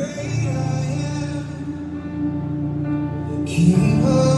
Great I am, King of